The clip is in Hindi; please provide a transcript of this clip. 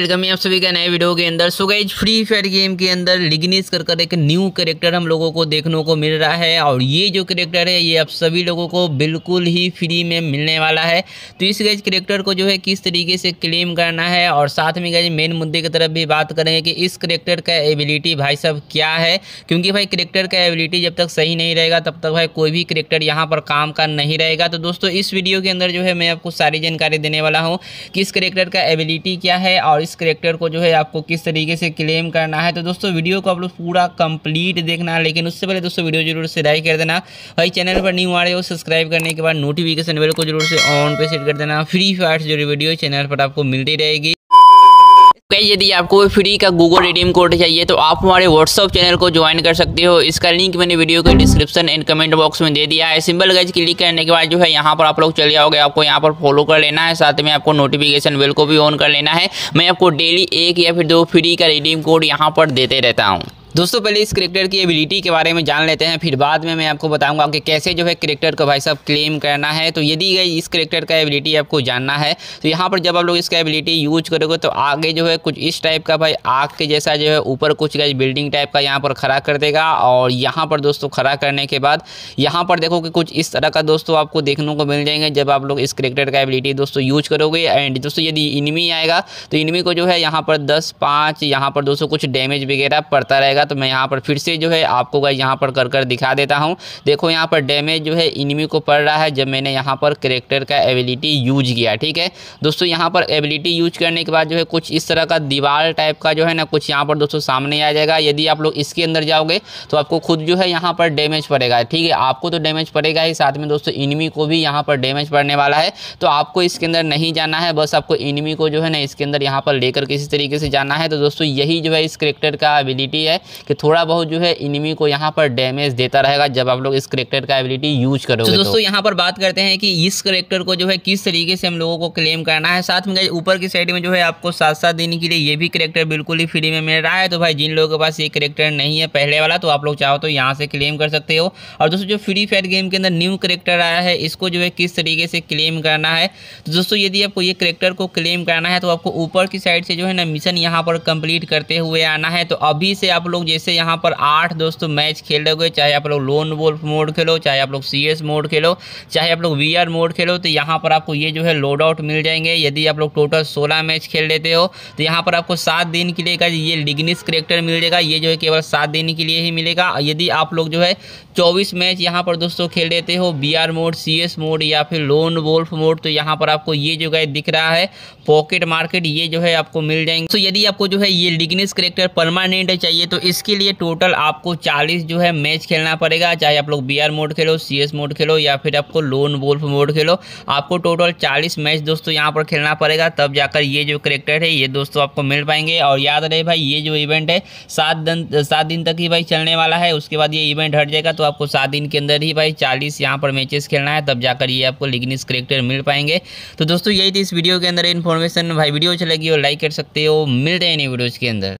वेलकम आप सभी का नए वीडियो के अंदर so guys Free Fire game के अंदर लिग्निस कर कर एक न्यू करेक्टर हम लोगों को देखने को मिल रहा है। और ये जो करेक्टर है, ये आप सभी लोगों को बिल्कुल ही फ्री में मिलने वाला है। तो इस गैज करेक्टर को जो है किस तरीके से क्लेम करना है? और साथ में गैज मेन मुद्दे की तरफ़ भी बात करेंगे कि इस करेक्टर का एबिलिटी भाई साहब क्या है? क्योंकि भाई करेक्टर का एबिलिटी जब तक सही नहीं रहेगा, तब तक भाई कोई भी करेक्टर यहाँ पर काम का नहीं रहेगा। तो दोस्तों, इस वीडियो के अंदर जो है मैं आपको सारी जानकारी देने वाला हूँ कि इस करेक्टर का एबिलिटी क्या है और इस करेक्टर को जो है आपको किस तरीके से क्लेम करना है। तो दोस्तों वीडियो को आप लोग पूरा कंप्लीट देखना है लेकिन उससे पहले दोस्तों वीडियो ज़रूर से लाइक कर देना। भाई चैनल पर न्यू आ रहे हो सब्सक्राइब करने के बाद नोटिफिकेशन बेल को ज़रूर से ऑन पे सेट कर देना। फ्री फायर जो वीडियो चैनल पर आपको मिलती रहेगी। गई यदि आपको फ्री का गूगल रिडीम कोड चाहिए तो आप हमारे व्हाट्सअप चैनल को ज्वाइन कर सकते हो। इसका लिंक मैंने वीडियो के डिस्क्रिप्शन एंड कमेंट बॉक्स में दे दिया है। सिंपल गज क्लिक करने के बाद जो है, यहाँ पर आप लोग चले जाओगे। आपको यहाँ पर फॉलो कर लेना है। साथ में आपको नोटिफिकेशन बिल को भी ऑन कर लेना है। मैं आपको डेली एक या फिर दो फ्री का रिडीम कोड यहाँ पर देते रहता हूँ। दोस्तों, पहले इस क्रिकेटर की एबिलिटी के बारे में जान लेते हैं, फिर बाद में मैं आपको बताऊँगा कि कैसे जो है क्रिकेटर को भाई साहब क्लेम करना है। तो यदि इस क्रिकेटर का एबिलिटी आपको जानना है तो यहाँ पर जब आप लोग इसका एबिलिटी यूज़ करोगे तो आगे जो है कुछ इस टाइप का भाई आग के जैसा जो है ऊपर कुछ गई बिल्डिंग टाइप का यहाँ पर खड़ा कर देगा। और यहाँ पर दोस्तों खड़ा करने के बाद, यहाँ पर देखो कि कुछ इस तरह का दोस्तों आपको देखने को मिल जाएँगे, जब आप लोग इस क्रिकेटर का एबिलिटी दोस्तों यूज़ करोगे। एंड दोस्तों, यदि इनमी आएगा तो इनमी को जो है यहाँ पर दस, पाँच, यहाँ पर दोस्तों कुछ डैमेज वगैरह पड़ता रहेगा। तो मैं यहाँ पर फिर से जो है आपको यहाँ पर कर कर दिखा देता हूँ। देखो यहाँ पर डैमेज जो है इनमी को पड़ रहा है जब मैंने यहाँ पर करेक्टर का एबिलिटी यूज़ किया, ठीक है? दोस्तों, यहाँ पर एबिलिटी यूज़ करने के बाद जो है कुछ इस तरह का दीवार टाइप का जो है ना कुछ यहाँ पर दोस्तों सामने आ जाएगा। यदि आप लोग इसके अंदर जाओगे तो आपको खुद जो है यहाँ पर डैमेज पड़ेगा, ठीक है? आपको तो डैमेज पड़ेगा ही, साथ में दोस्तों इनमी को भी यहाँ पर डैमेज पड़ने वाला है। तो आपको इसके अंदर नहीं जाना है, बस आपको इनमी को जो है ना इसके अंदर यहाँ पर लेकर किसी तरीके से जाना है। तो दोस्तों, यही जो है इस करेक्टर का एबिलिटी है। कि थोड़ा बहुत जो है इनिमी को यहाँ पर डैमेज देता रहेगा जब आप लोग इस करेक्टर का एबिलिटी यूज़ करोगे तो दोस्तों तो। यहाँ पर बात करते हैं कि इस करेक्टर को जो है किस तरीके से हम लोगों को क्लेम करना है। साथ में ऊपर की साइड में जो है आपको सात सात दिन के लिए ये भी करेक्टर बिल्कुल ही फ्री में मिल रहा है। तो भाई जिन लोगों के पास ये करेक्टर नहीं है पहले वाला तो आप लोग चाहो तो यहाँ से क्लेम कर सकते हो। और दोस्तों जो फ्री फायर गेम के अंदर न्यू करेक्टर आया है इसको जो है किस तरीके से क्लेम करना है? तो दोस्तों यदि आपको ये करेक्टर को क्लेम करना है तो आपको ऊपर की साइड से जो है ना मिशन यहाँ पर कंप्लीट करते हुए आना है। तो अभी से आप लोग जैसे यहाँ पर आठ दोस्तों मैच खेल रहे चाहे आप लोग लोन वोल्फ मोड खेलो, चाहे आप लोग सीएस मोड खेलो, चाहे आप लोग वीआर मोड खेलो तो यहाँ पर आपको ये जो है लोड आउट मिल जाएँगे। यदि आप लोग टोटल सोलह मैच खेल लेते हो तो यहाँ पर आपको सात दिन के लिए का ये लिग्निस करेक्टर मिल जाएगा। ये जो है केवल सात दिन के लिए ही मिलेगा। यदि आप लोग जो है चौबीस मैच यहाँ पर दोस्तों खेल लेते हो बी मोड सीएस मोड या फिर लोन वोल्फ मोड तो यहाँ पर आपको ये जो है दिख रहा है पॉकेट मार्केट ये जो है आपको मिल जाएँगे। तो यदि आपको जो है ये लिग्निस करेक्टर परमानेंट चाहिए तो इसके लिए टोटल आपको चालीस जो है मैच खेलना पड़ेगा। चाहे आप लोग बीआर मोड खेलो सीएस मोड खेलो, या फिर आपको लोन वोल्फ मोड खेलो, आपको टोटल चालीस मैच दोस्तों यहाँ पर खेलना पड़ेगा। तब जाकर ये जो करेक्टर है, ये दोस्तों आपको मिल पाएँगे। और याद रहे भाई, ये जो इवेंट है, सात दिन सात दिन तक ही भाई चलने वाला है। उसके बाद ये इवेंट हट जाएगा तो आपको सात दिन के अंदर ही भाई चालीस यहाँ पर मैचेस खेलना है। तब जाकर ये आपको लिग्निस करेक्टर मिल पाएँगे। तो दोस्तों, यही थी इस वीडियो के अंदर इन्फॉर्मेशन भाई वीडियो चलेगी और लाइक कर सकते हो। मिलते हैं वीडियोज़ के अंदर।